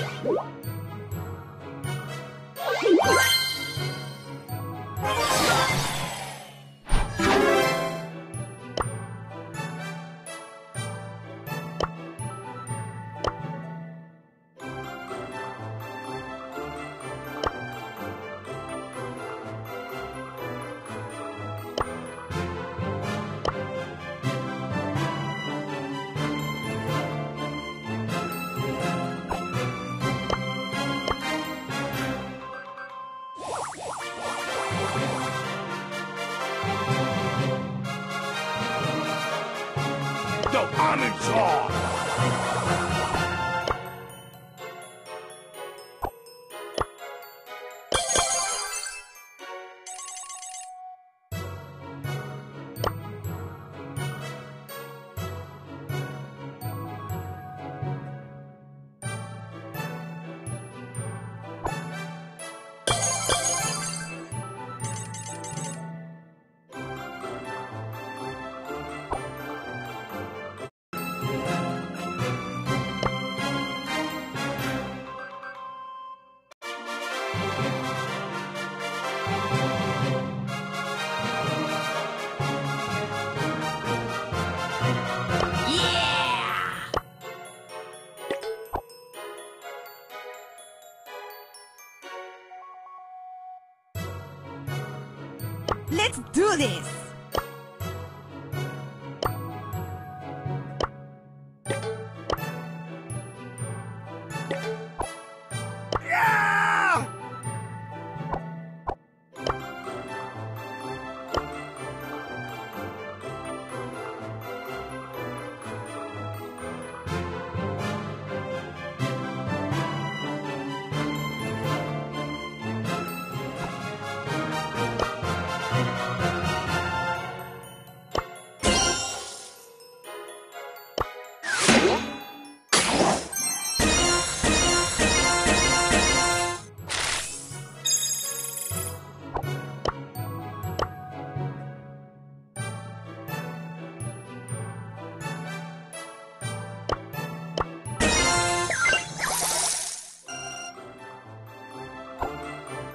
What? No, I'm in charge! Let's do this!